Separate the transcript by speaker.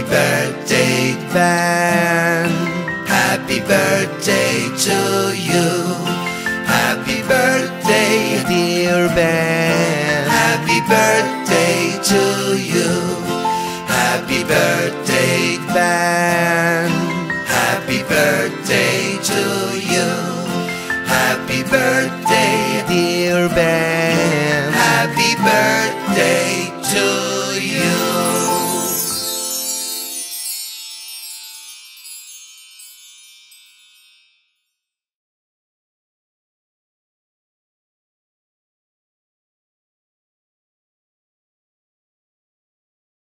Speaker 1: Happy birthday,
Speaker 2: Ben.
Speaker 1: happy birthday to you. Happy birthday,
Speaker 2: Dear Ben.
Speaker 1: happy birthday to you. Happy birthday,
Speaker 2: Ben.
Speaker 1: happy birthday to you. Happy birthday,
Speaker 2: Dear Ben.
Speaker 1: happy birthday to you!